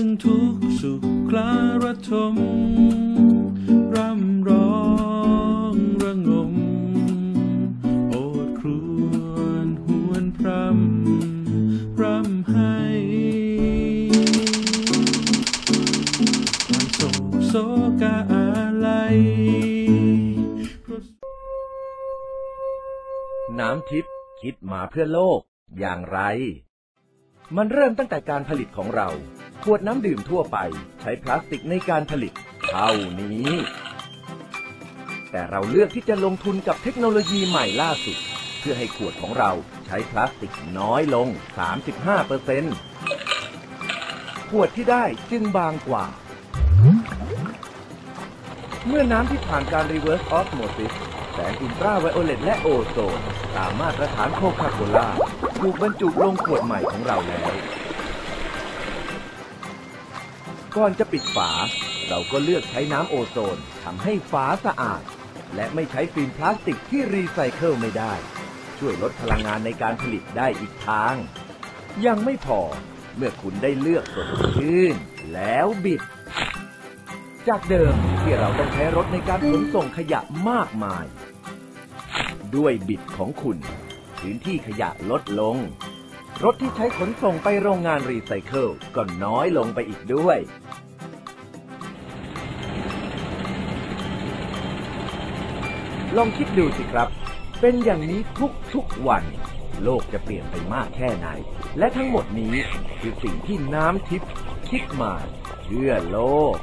ถึงทุกสุขคลาระทมร่ำร้องระงม โอดครวญหวนพรำร่ำให้ความโศกโศกาอะไรน้ำทิพย์คิดมาเพื่อโลกอย่างไร มันเริ่มตั้งแต่การผลิตของเรา ขวดน้ำดื่มทั่วไปใช้พลาสติกในการผลิตเท่านี้ แต่เราเลือกที่จะลงทุนกับเทคโนโลยีใหม่ล่าสุด เพื่อให้ขวดของเราใช้พลาสติกน้อยลง 35%ขวดที่ได้จึงบางกว่า เมื่อน้ำที่ผ่านการ reverse osmosis แสงอุลตราไวโอเลตและโอโซนตามมาตรฐานโคคาโคล่าถูกบรรจุลงขวดใหม่ของเราแล้ว ก่อนจะปิดฝา เราก็เลือกใช้น้ำโอโซนทำให้ฝาสะอาด และไม่ใช้ฟิล์มพลาสติกที่รีไซเคิลไม่ได้ ช่วยลดพลังงานในการผลิตได้อีกทาง ยังไม่พอ เมื่อคุณได้เลือกสดชื่น แล้วบิด จากเดิมที่เราต้องใช้รถในการขนส่งขยะมากมาย ด้วยบิดของคุณ พื้นที่ขยะลดลง รถที่ใช้ขนส่งไปโรงงานรีไซเคิลก็น้อยลงไปอีกด้วย ลองคิดดูสิครับ เป็นอย่างนี้ทุกๆวัน โลกจะเปลี่ยนไปมากแค่ไหน และทั้งหมดนี้คือสิ่งที่น้ำทิพย์คิดมาเพื่อโลก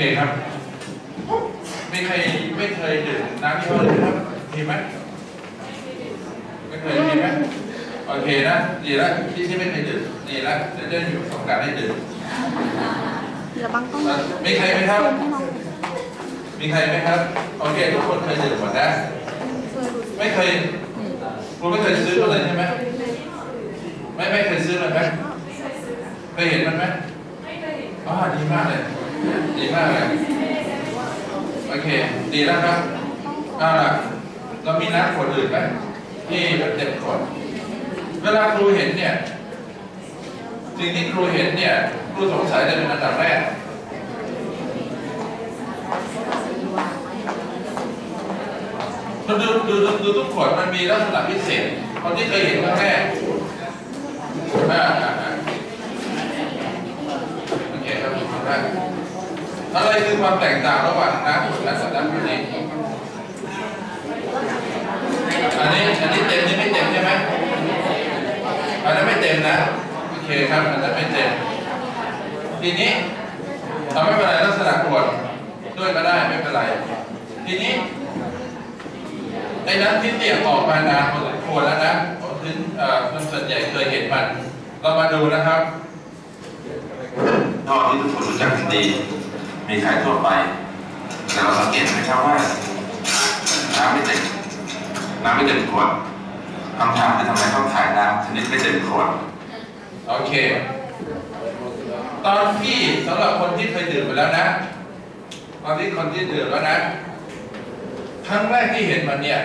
เคครับไม่เคยไม่เคยดื่มน้ำที่ห้อเลยครับมีไหมไม่เคยมีไหมโอเคนะดีแล้วที่ที่ไม่เคยดื่มดีแล้วเดี๋ยวจะได้มีประสบการณ์ได้ดื่มระบังต้องมีใครไหมครับให้น้องมีใครไหมครับโอเคทุกคนเคยดื่มหมดนะช่วยดูไม่เคยคุณไม่เคยซื้อมาเลยใช่ไหมไม่ไม่เคยซื้อเลยไหมเคยเห็นมันไหมอ๋อดีมากเลย ดีมากเลยโอเค ดีแล้วครับเอ่าล่ะเรามีน้ำขวดอื่นไหมที่แบบเต็มขวดเวลาครูเห็นเนี่ยสิ่งที่ครูเห็นเนี่ยครูสงสัยเลยเป็นอันดับแรกดูดูดูดูดูทุกขวดมันมีลักษณะพิเศษคนที่เคยเห็นครั้งแรกอ่าอ่าอ่าโอเคครับครั้งแรก อะไรคือความแตกต่างระหว่างน้ำกับน้ำน้ำแบบนี้อันนี้อันนี้เต็มนี่ไม่เต็มใช่ไหมอันนั้นไม่เต็มนะโอเคครับอันนั้นไม่เต็มทีนี้เราไม่เป็นไรลักษณะขวดด้วยก็ได้ไม่เป็นไร ทีนี้ไอ้นั้นที่เตียงออกมานานพอสมควรแล้วนะผมถึงเอ่อคนส่วนใหญ่เคยเห็นมัน เรามาดูนะครับท่อที่ทุกคนรู้จักดี มีขายทั่วไป แต่เราสังเกตไหมครับว่า น้ำไม่เต็มน้ำไม่เต็มขวดคำถามคือทำไมต้องขายน้ำชนิดไม่เต็มขวดโอเค ตอนที่สำหรับคนที่เคยดื่มไปแล้วนะ ตอนที่คนที่ดื่มแล้วนะ ครั้งแรกที่เห็นมันเนี่ย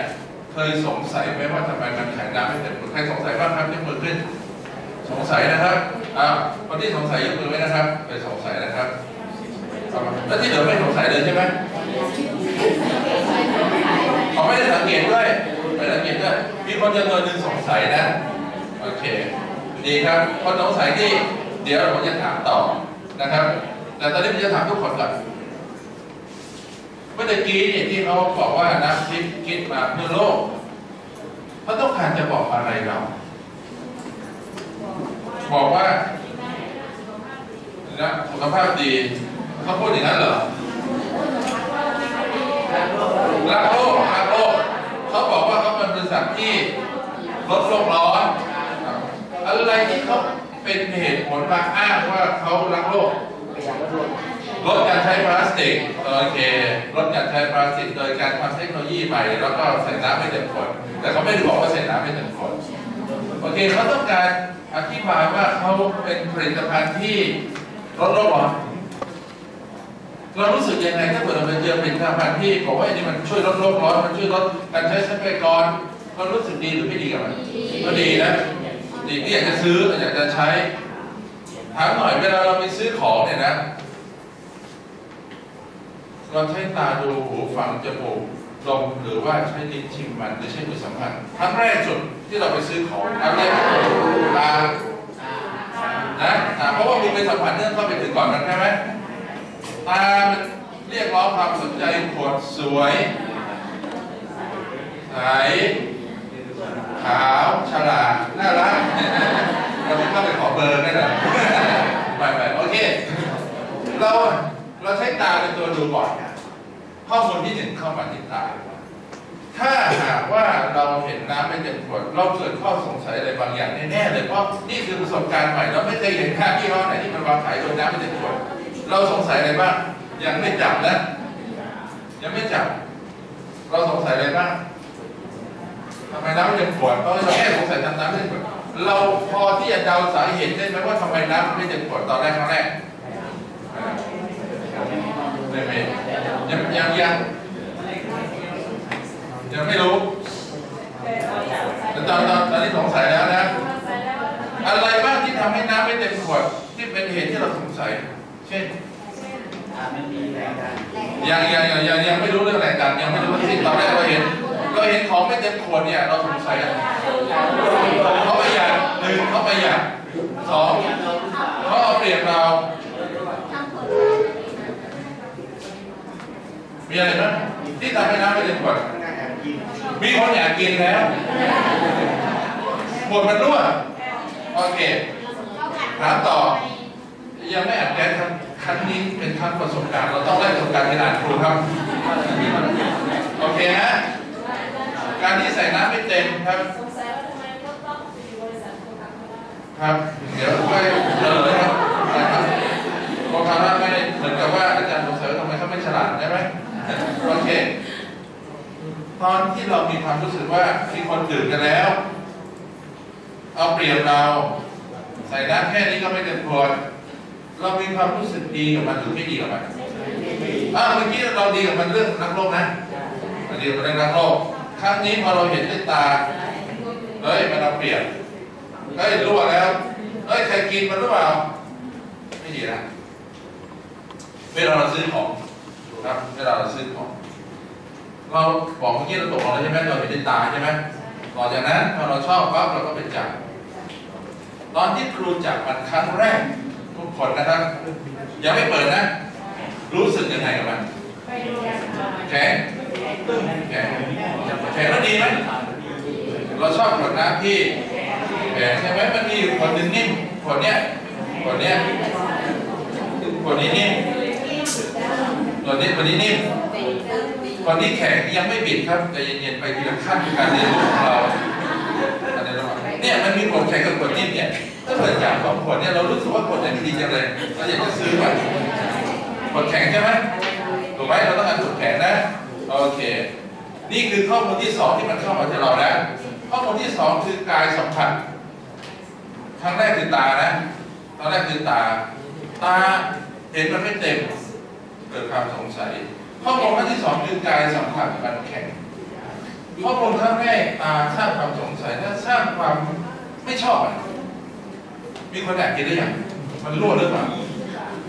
เคยสงสัยไหมว่าทำไมมันขายน้ำไม่เต็มขวดใครสงสัยบ้างครับยกมือขึ้น สงสัยนะครับอ่าคนที่สงสัยยกมือไว้นะครับเคยสงสัยนะครับ แล้วที่เหลือไม่สงสัยเลยใช่ไหมเขาไม่ได้สังเกตด้วยไม่สังเกตด้วยมีคนจำนวนหนึ่งสงสัยนะ โอเค ดีครับ คนสงสัยที่ เดี๋ยวผมจะถามต่อนะครับ แต่ตอนนี้ผมจะถามทุกคนก่อนเมื่อตะกี้เนี่ยที่เขาบอกว่านักคิดคิดมาเพื่อโลกเขาต้องการจะบอกอะไรเรา บอกว่านะสุขภาพดี เขาพูดอย่างนั้นเหรอรักโลกรักโลกเขาบอกว่าเขาเป็นบริษัทที่ลดโลกร้อนอะไรที่เขาเป็นเหตุผลมาอ้างว่าเขารักโลกลดการใช้พลาสติกโอเคลดการใช้พลาสติก โดยการทำเทคโนโลยีใหม่ แล้วก็ใส่น้ำไม่เต็มขวดแต่เขาไม่ได้บอกว่าใส่น้ำไม่เต็มขวดโอเคเขาต้องการอธิบายว่าเขาเป็นผลิตภัณฑ์ที่ลดโลกร้อน เรารู้สึกยังไงถ้าเกิดเราไปเจอผลิตภัณฑ์ที่บอกว่าอันนี้มันช่วยลดโลกร้อนมันช่วยลดการใช้ทรัพยากรเรารู้สึกดีหรือไม่ดีกับมันก็ดีนะดีที่อยากจะซื้ออยากจะใช้ถามหน่อยเวลาเราไปซื้อของเนี่ยนะ เราใช้ตาดูหูฟังจมูกดมหรือว่าใช้ลิ้นชิมมันหรือใช้มือสัมผัสครั้งแรกสุดที่เราไปซื้อของอันแรกตานะอ่าเพราะว่ามือไปสัมผัสเนื่องเข้าไปถึงก่อนมันใช่ไหม ตามันเรียกร้องความสนใจขวดสวย ใส ขาว ฉลาด น่ารักเราไม่เข้าไปขอเบอร์ได้เหรอไม่ไม่โอเค เราเราใช้ตาเป็นตัวดูก่อนข้อมูลที่หนึ่งเข้ามาที่ตา ถ้าหากว่าเราเห็นน้ำไม่เต็มขวดเราเกิดข้อสงสัยอะไรบางอย่างแน่ๆเลยเพราะนี่คือประสบการณ์ใหม่เราไม่เคยเห็นค่าที่ห้อไหนที่มันวางขายโดยน้ำไม่เต็มขวด เราสงสัยอะไรบ้าง ยังไม่จับนะ ยังไม่จับ เราสงสัยอะไรบ้างทำไมน้ำไม่เต็มขวดเพราะเราแค่สงสัยทำน้ำไม่เต็มขวดเราพอที่จะเดาสาเหตุได้ไหมว่าทำไมน้ำไม่เต็มขวดตอนแรกครั้งแรกไม่ไม่ยังยังยังยังไม่รู้แต่ตอนตอนตอนนี้สงสัยแล้วนะ อะไรบ้างที่ทำให้น้ำไม่เต็มขวดที่เป็นเหตุที่เราสงสัย ช่นยังยังยังยังยังไม่รู้เรื่องแรงดันยังไม่รู้ที่ตอนแรกเราเห็นเราเห็นของไม่เต็มขวดเนี่ยเราสงสัยอะไรเขาประหยัดหนึ่งเขาประหยัดสองเขาเอาเปรียบเรา มีอะไรบ้างที่ทำให้น้ำไม่เต็มขวดมีคนอยากกินแล้วขวดมันรั่วโอเคถามต่อยังไม่อัดแก๊สครับ ครั้งนี้เป็นครั้งประสบการณ์เราต้องได้ประสบการณ์ที่ด่านครูครับ โอเคนะการที่ใส่น้ำไม่เต็มครับสงสัยว่าทำไมต้องอยู่บริษัทโคคาโคล่าครับ เดี๋ยวไปเจอเลยครับนะครับโคคาร่าไม่เหมือนกับว่าอาจารย์สงสัยว่าทำไมเขาไม่ฉลาดใช่ไหมโอเค ตอนที่เรามีความรู้สึกว่ามีคนดื่มกันแล้ว เอาเปรียบเรา ใส่น้ำแค่นี้ก็ไม่เต็มขวด เรามีความรู้สึกดีกับมันหรือไม่ดีกับมันอ่าเมื่อกี้เราดีกับมันเรื่องนักโลกนะเราดีกับมันเรื่องนักโลกครั้งนี้พอเราเห็นด้วยตาเฮ้ยมันเอาเปรียบเฮ้ยรั่วแล้วเฮ้ยใครกินมันหรือเปล่าไม่ดีนะเวลาเราซื้อของครับเวลาเราซื้อของเราบอกเมื่อกี้เราตกลงแล้วใช่ไหมเราเห็นด้วยตาใช่ไหมต่อจากนั้นพอเราชอบปั๊บเราก็ไปจับตอนที่ครูจับมันครั้งแรก ทุกคนนะครับ ยังไม่เปิดนะ รู้สึกยังไงกับมันแข็งตึ้งแข็งแข็งแล้วดีไหมเราชอบขวดน้ำที่แข็งใช่ไหมมันมีอยู่ขวดหนึ่งนิ่มขวดเนี้ยขวดเนี้ยขวดนี้นิ่มขวดนี้ขวดนี้นิ่มขวดนี้แข็งยังไม่บิดครับใจเย็นๆไปทีละขั้นการเรียนรู้ของเราอันนี้เราเนี่ยมันมีขวดแข็งกับขวดนิ่มเนี่ยถ้าเกิดจากสองขวดเนี่ยเรารู้สึกว่าขวดไหนดีจังเลยเราอยากจะซื้อไปขวดแข็งใช่ไหมถูกไหมเราต้องการถูกแผนนะโอเค นี่คือข้อมูลที่สองที่มันเข้ามาที่เราแล้วข้อมูลที่สองคือกายสัมผัสครั้งแรกคือตานะตอนแรกคือตา ตาเห็นมันไม่เต็มเกิดความสงสัย ข้อมูลครั้งที่สองคือกายสัมผัสมันแข็งข้อมูลครั้งแรกตาสร้างความสงสัยและสร้างความไม่ชอบ มีคนแอบกินได้ยังมันรั่วหรือเปล่า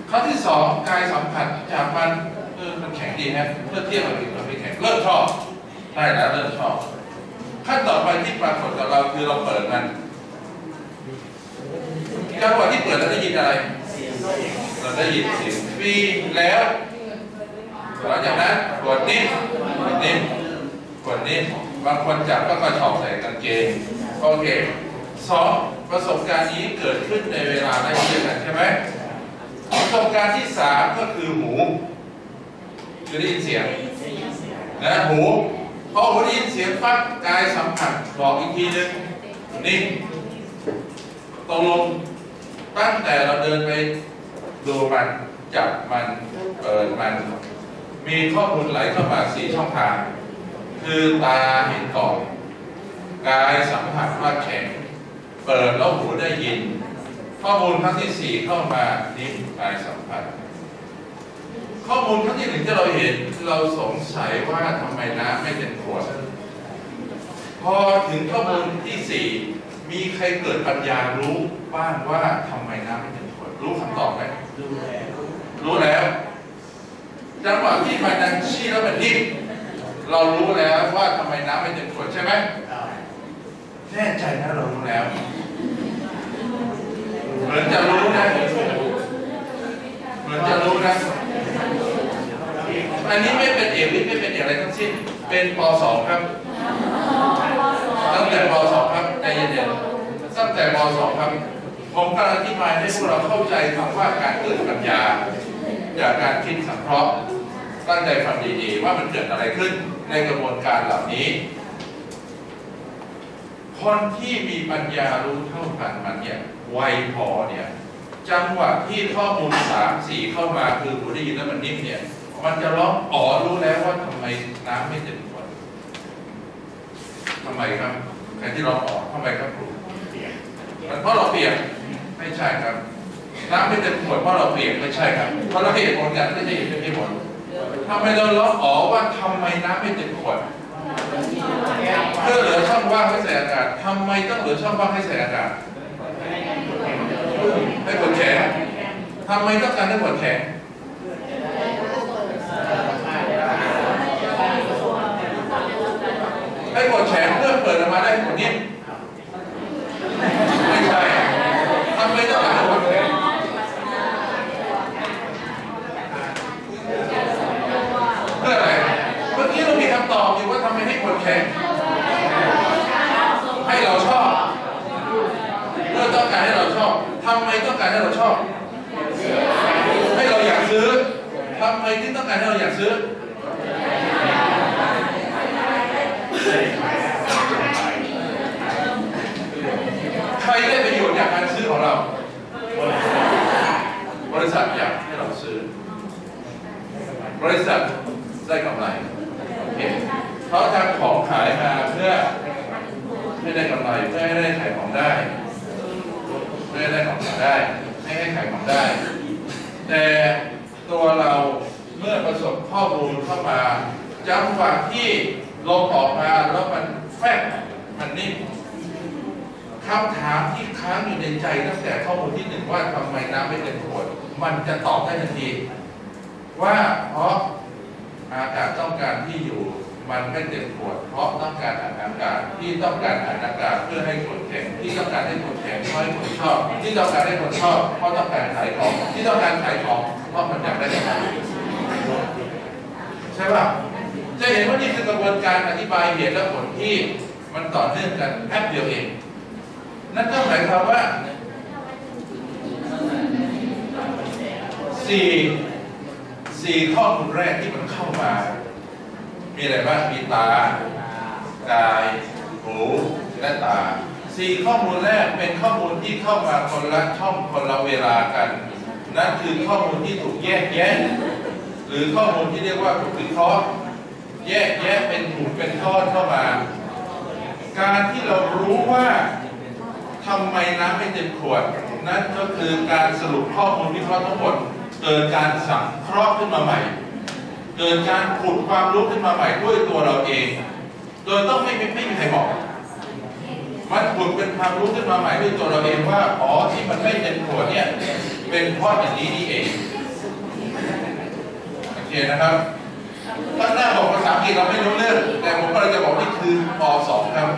ข้อที่สองกายสัมผัสจากมันเออมันแข็งดีฮะเมื่อเทียบกับอีกมันไม่แข็งเริ่มชอบได้แล้วเริ่มชอบขั้นต่อไปที่ปรากฏกับเราคือเราเปิดมันจังหวะที่เปิดเราได้ยินอะไรเราได้ยินเสียงฟีแล้วหลังจากนั้นกดนิ่มกดนิ่มกดนิ่มบางคนจับก็กระชอกใส่กางเกงโอเคสอง ประสบการณ์นี้เกิดขึ้นในเวลาไล่เรียกกันใช่ไหมประสบการณ์ที่สามก็คือหูคือได้ยินเสียงนะหูพอหูได้ยินเสียงปั๊บกายสัมผัสบอกอีกทีนึงนิ่งตกลงตั้งแต่เราเดินไปดูมันจับมันเปิดมัน มีข้อมูลไหลเข้ามาสี่ช่องทาง คือตาเห็นก่อนกายสัมผัสว่าแข็ง เปิดแล้วหูได้ยิน ข้อมูลครั้งที่สี่เข้ามานิ้วกายสัมผัสข้อมูลครั้งที่หนึ่งที่เราเห็นเราสงสัยว่าทำไมน้ำไม่เป็นขวดพอถึงข้อมูลที่สี่มีใครเกิดปัญญารู้บ้างว่าทำไมน้ำไม่เป็นขวดรู้คำตอบไหมรู้แล้วรู้แล้วจังหวะที่มันดังชี้แล้วมันนิ่มเรารู้แล้วว่าทำไมน้ำไม่เป็นขวดใช่ไหมแน่ใจนะเรารู้แล้ว เหมือนจะรู้นะเหมือนจะรู้นะอันนี้ไม่เป็นเอกวิทย์ไม่เป็นอกอะไรทั้งสิ้น เป็นป .2 ครับ ตั้งแต่ป .2 ครับใจเย็นๆตั้งแต่ป .2 ครับ ผมกำลังอธิบายให้พวกเราเข้าใจคำว่าการเกิดปัญญา จากการคิดสังเคราะห์ตั้งใจฟังดีๆว่ามันเกิดอะไรขึ้นในกระบวนการเหล่านี้ คนที่มีปัญญารู้เท่าทันมันเนี่ย ไวพอเนี่ยจังหวะที่ข้อมูลสามสี่เข้ามาคือหูได้ยินแล้วมันนิ่มเนี่ย มันจะร้องอ๋อรู้แล้วว่าทำไมน้ำไม่เต็มขวดทำไมครับใครที่ร้องอ๋อทำไมครับครูมันเพราะเราเปียกไม่ใช่ครับน้ำไม่เต็มขวดเพราะเราเปียกไม่ใช่ครับเพราะเราเหตุผลกันไม่ใช่เหตุผลทำไมเราร้องอ๋อว่าทำไมน้ำไม่เต็มขวดเพื่อเหลือช่องว่างให้ใส่อากาศทำไมต้องเหลือช่องว่างให้ใส่อากาศ ให้กดแข็งทำไมต้องการให้กดแข็งให้กดแข็งเพื่อเปิดออกมาได้ผลนิ่มไม่ใช่ทำไมต้องการให้กดแข็งเพื่ออะไร เมื่อกี้เรามีคำตอบอยู่ว่าทำไมให้กดแข็ง ให้เราชอบ เพื่อต้องการให้เราชอบ ทำไมต้องการให้เราชอบ ให้เราอยากซื้อ ทำไมที่ต้องการให้เราอยากซื้อ ใครได้ประโยชน์จากการซื้อของเรา บริษัทอยากให้เราซื้อ บริษัทได้กำไรโอเค เขาทำของขายมาเพื่อให้ได้กำไรเพื่อให้ได้ขายของได้เพื่อให้ได้ของขายได้ให้ให้ขายของได้ แต่ตัวเราเมื่อประสบข้อมูลเข้ามาจังหวะที่ลมออกมาแล้วมันแฟบมันนิ่มคำถามที่ค้างอยู่ในใจตั้งแต่ข้อมูลที่หนึ่งว่าทำไมน้ำไม่เต็มขวดมันจะตอบได้ทันที ว่าเพราะอากาศต้องการที่อยู่ มันไม่เต็มขวดเพราะต้องการอัดอากาศที่ต้องการอัดอากาศเพื่อให้คนแข็งที่ต้องการให้คนแข็งเพราะให้คนชอบ ที่ต้องการให้คนชอบเพราะต้องการขายของที่ต้องการขายของเพราะมันอยากได้กำไรใช่ป่ะจะเห็นว่านี่คือกระบวนการอธิบายเหตุและผลที่มันต่อเนื่องกันแป๊บเดียวเอง นั่นก็หมายความว่าสี่สี่ข้อมูลแรกที่มันเข้ามา มีอะไรบ้างมีตา กาย หู และตาสี่ข้อมูลแรกเป็นข้อมูลที่เข้ามาคนละช่องคนละเวลากัน นั่นคือข้อมูลที่ถูกแยกแยะ หรือข้อมูลที่เรียกว่าถูกวิเคราะห์แยกแยะเป็นหมู่เป็นก้อนเข้ามา การที่เรารู้ว่าทำไมน้ำไม่เต็มขวด นั่นก็คือการสรุปข้อมูลวิเคราะห์ทั้งหมดเกิดการสังเคราะห์ขึ้นมาใหม่ เกิดการขุดความรู้ขึ้นมาใหม่ด้วยตัวเราเอง โดยต้องไม่มีไม่มีใครบอกมันขุดเป็นความรู้ขึ้นมาใหม่ด้วยตัวเราเองว่าอ๋อที่มันไม่เต็มขวดเนี่ยเป็นเพราะอย่างนี้นี่เองโอเคนะครับข้างหน้าบอกภาษาอังกฤษเราไม่รู้เรื่องแต่ผมกำลังจะบอกนี่คือป .2 ครับ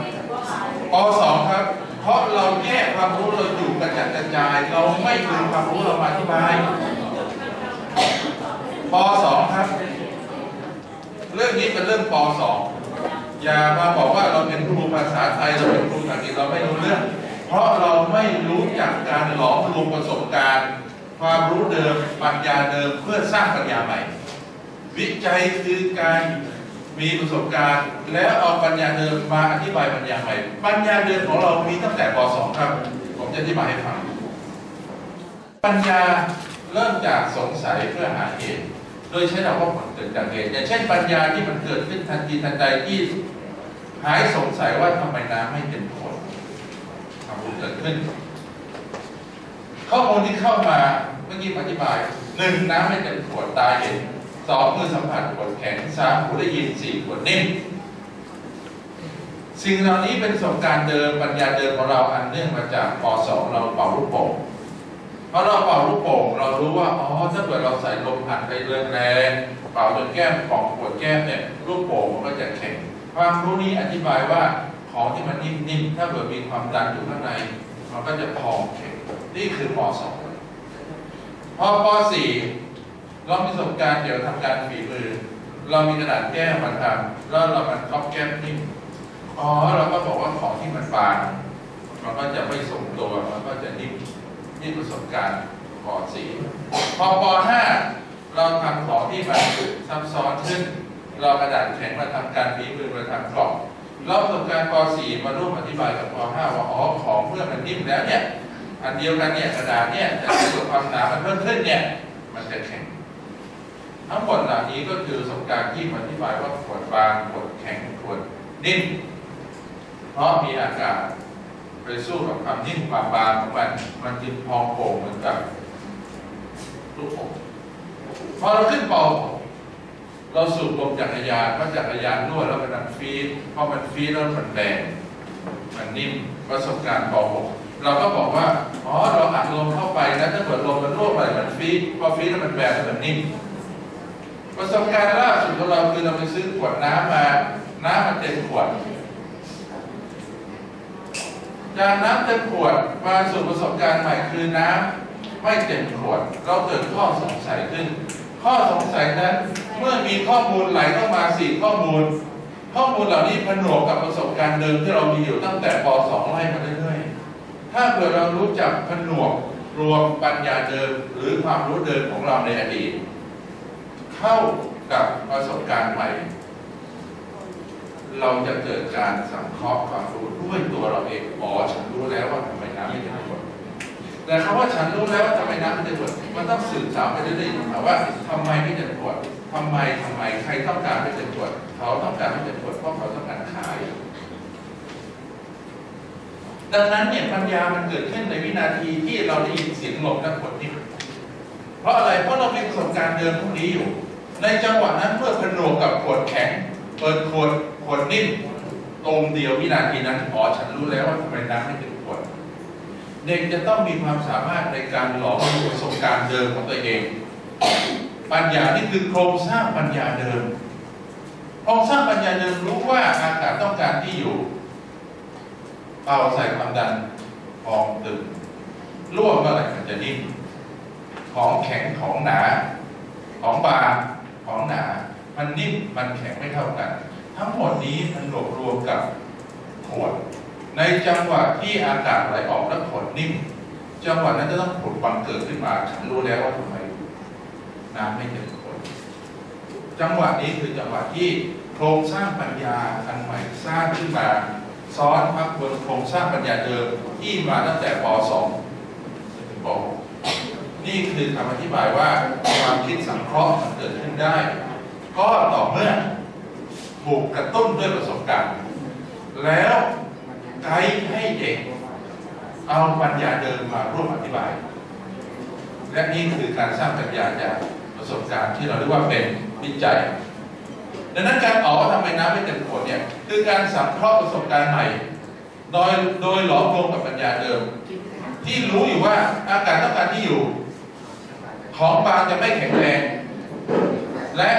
ป .2 ครับ เพราะเราแยกความรู้เราอยู่กระจัดกระจาย เราไม่ดึงความรู้เรามาอธิบายป .2 ครับ เรื่องนี้เป็นเรื่องป .2 อย่ามาบอกว่าเราเป็นครูภาษาไทยเราเป็นครูภาษาอังกฤษเราไม่รู้เรื่อง เพราะเราไม่รู้จักการหลอมรวมประสบการณ์ ความรู้เดิมปัญญาเดิมเพื่อสร้างปัญญาใหม่ วิจัยคือการมีประสบการณ์ แล้วเอาปัญญาเดิมมาอธิบายปัญญาใหม่ ปัญญาเดิมของเรามีตั้งแต่ป .2 ครับ ผมจะอธิบายให้ฟัง ปัญญาเริ่มจากสงสัยเพื่อหาเหตุ โดยใช้หลักว่าผลเกิดจากเหตุอย่างเช่นปัญญาที่มันเกิดขึ้นทันทีทันใดที่หายสงสัยว่าทำไมน้ำไม่เป็นผลทำบุญเกิดขึ้น ข้อมูลที่เข้ามาเมื่อกี้อธิบายหนึ่งน้ำไม่เป็นขวดตาเห็นสองมือสัมผัสขวดแข็งสามหูได้ยินสี่ขวดนิ่มสิ่งเหล่านี้เป็นประสบการณ์เดิมปัญญาเดิมของเราอันเนื่องมาจากป .2 เราเป่าลูกโป่ง เพราะเราเป่าลูกโป่งเรารู้ว่าอ๋อถ้าเกิดเราใส่ลมผ่านไปแรงแรงๆเป่าจนแก้มของขวดแก้มเนี่ยลูกโป่งมันก็จะแข็งความรู้นี้อธิบายว่าของที่มันนิ่มๆถ้าเกิดมีความดันอยู่ข้างใน มันก็จะพองแข็งนี่คือป .2 พอป .4 เรามีประสบการณ์เกี่ยวกับทำการฝีมือ เรามีกระดาษแก้วมาทำแล้วเรามันก๊อปแก้มนิ่มอ๋อเราก็บอกว่าของที่มันบางมันก็จะไม่ทรงตัวมันก็จะนิ่ม นี่ประสบการณ์ป .4 พอป .5 เราทำของที่มันซับซ้อนขึ้น เรากระดาษแข็งมาทำการฝีมือมาทำกล่องเราประสบการณ์ป .4 มาร่วมอธิบายกับป .5 ว่าอ๋อของเมื่อมันนิ่มแล้วเนี่ยอันเดียวกันเนี่ยกระดาษเนี่ยแต่ส่วนความหนามันเพิ่มขึ้นเนี่ยมันจะแข็งทั้งหมดเหล่านี้ก็คือประสบการณ์ที่อธิบายว่าขวดบางขวดแข็งขวดนิ่มเพราะมีอากาศ ไปสู้กับความนิ่มความบางของมันมันจึงพองโป่งเหมือนกับลูกโป่งพอเราขึ้นป .6 เราสูบลมจักรยานเพราะจักรยานนวดแล้วมันดันฟีดพอมันฟีดแล้วมันแรงมันนิ่มประสบการณ์ป .6 เราก็บอกว่าอ๋อเราอัดลมเข้าไปแล้วถ้าเกิดลมมันรั่วไปมันฟีดพอฟีดแล้วมันแบนแล้วมันนิ่มประสบการณ์ล่าสุดของเราคือเราไปซื้อขวดน้ำมา น้ำมันเต็มขวด จากน้ำเต็มขวดมาสู่ประสบการณ์ใหม่คือน้ำไม่เต็มขวดเราเกิดข้อสงสัยขึ้น ข้อสงสัยนั้นเมื่อมีข้อมูลไหลเข้ามาสี่ข้อมูล ข้อมูลเหล่านี้ผนวกกับประสบการณ์เดิมที่เรามีอยู่ตั้งแต่ป .2 ไล่มาเรื่อยๆถ้าเผื่อเรารู้จักผนวกรวมปัญญาเดิมหรือความรู้เดิมของเราในอดีต เข้ากับประสบการณ์ใหม่ เราจะเกิดการสังเคราะห์ความรู้ด้วยตัวเราเอง อ๋อ ฉันรู้แล้วว่าทำไมน้ำไม่เป็นผลแต่คำว่าฉันรู้แล้วว่าทำไมน้ำไม่เป็นผลมันต้องสืบสาวไปเรื่อยๆว่าทำไมไม่เป็นผลทำไมทำไมใครต้องการไม่เป็นผลเขาต้องการไม่เป็นผลเพราะเขาต้องการขาย ดังนั้นเนี่ยปัญญามันเกิดขึ้นในวินาทีที่เราได้ยินเสียงหลมและผลนี่เพราะอะไร เพราะเรามีประสบการณ์เดิมพวกนี้อยู่ ในจังหวะนั้นเมื่อผนวกกับขวดแข็ง เปิดขวด ขวดนิ่มตรงเดียววินาทีนั้นอ๋อฉันรู้แล้วว่าทำไมน้ำไม่ถึงขวดเด็กจะต้องมีความสามารถในการหลอรวมประสบการณ์เดิมของตัวเอง ปัญญานี่คือโครงสร้างปัญญาเดิมโครงสร้างปัญญาเดิมรู้ว่าอากาศต้องการที่อยู่เป่าใส่ความดันพองตึงร่วมเมื่อไหร่มันจะนิ่มของแข็งของหนา ของบางของหนา มันนิ่มมันแข็งไม่เท่ากัน ทั้งหมดนี้มันรวบรวมกับขวด ในจังหวะที่อากาศไหลออกแล้วขวดนิ่ม จังหวะนั้นจะต้องผุดบังเกิดขึ้นมาฉันรู้แล้วว่าทำไมน้ำไม่เต็มขวดจังหวะนี้คือจังหวะที่โครงสร้างปัญญาอันใหม่สร้างขึ้นมาซ้อนพักบนโครงสร้างปัญญาเดิมที่มาตั้งแต่ป .2 ถึงป .6 นี่คือคำอธิบายว่าความคิดสังเคราะห์มันเกิดขึ้นได้ ก็ต่อเมื่อ ถูกกระตุ้นด้วยประสบการณ์ แล้วไกด์ให้เด็ก เอาปัญญาเดิมมาร่วมอธิบาย และนี่คือการสร้างปัญญาจากประสบการณ์ที่เราเรียกว่าเป็นวิจัย ดังนั้นการออกว่าทำไมน้ำไม่เต็มขวดเนี่ยคือการสังเคราะห์ประสบการณ์ใหม่ โดยโดยหลอมรวมกับปัญญาเดิม ที่รู้อยู่ว่าอากาศต้องการที่อยู่ ของบางจะไม่แข็งแรง และ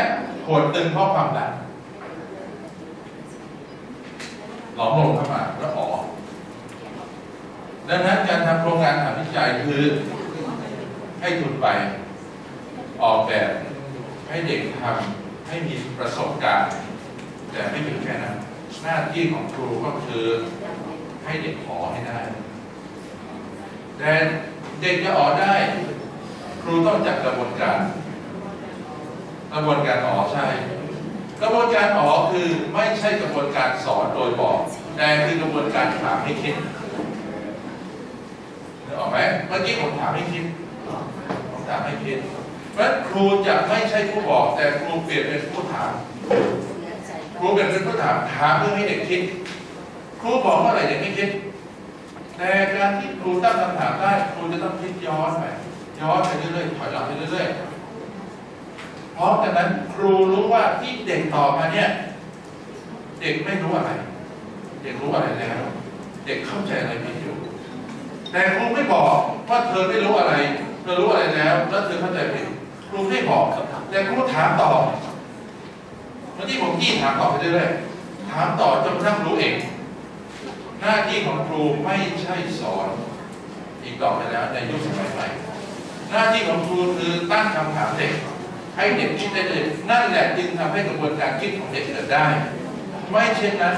ขวดตึงเพราะความดัน หลอมรวมเข้ามาแล้วออกดังนั้นการทำโครงการทำวิจัยคือให้ทุนไปออกแบบให้เด็กทำให้มีประสบการณ์ แต่ไม่ถึงแค่นั้นหน้าที่ของครูก็คือให้เด็กขอให้ได้ แต่เด็กจะออกได้ ครูต้องจัดกระบวนการ กระบวนการอ๋อใช่ กระบวนการอ๋อคือไม่ใช่กระบวนการสอนโดยบอกแต่คือกระบวนการถามให้คิดนึกออกไหมเมื่อกี้ผมถามให้คิดผมถามให้คิดเพราะฉะนั้นครูจะไม่ใช่ผู้บอก แต่ครูเปลี่ยนเป็นผู้ถามครูเปลี่ยนเป็นผู้ถามถามเพื่อให้เด็กคิด ครูบอกเมื่อไหร่เด็กไม่คิด แต่การที่ครูตั้งคำถามได้ครูจะต้องคิดย้อนไปย้อนไปเรื่อยๆถอยหลังไปเรื่อยๆ เพราะฉะนั้นครูรู้ว่าที่เด็กตอบมาเนี่ย เด็กไม่รู้อะไร เด็กรู้อะไรแล้ว เด็กเข้าใจอะไรผิดอยู่ แต่ครูไม่บอกว่าเธอไม่รู้อะไร เธอรู้อะไรแล้ว แล้วเธอเข้าใจผิดครูไม่บอกแต่ครูถามต่อเมื่อที่ผมกี้ถามต่อไปเรื่อยๆถามต่อจนกระทั่งรู้เอง หน้าที่ของครูไม่ใช่สอน อีกต่อไปแล้วในยุคสมัยใหม่หน้าที่ของครูคือตั้งคำถามเด็ก ให้เด็กคิดได้เลยนั่นแหละจึงทำให้กระบวนการคิดของเด็กเกิดได้ ไม่เช่นนั้น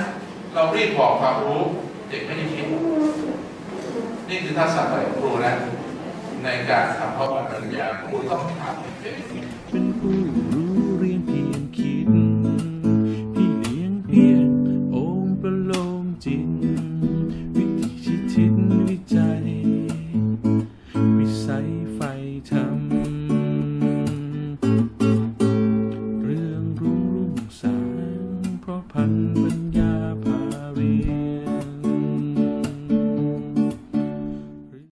เรารีบบอกความรู้ เด็กไม่ได้คิด นี่คือทักษะของครูนะในการทำข้อมูลปริญญาครูต้องทำเป็นผู้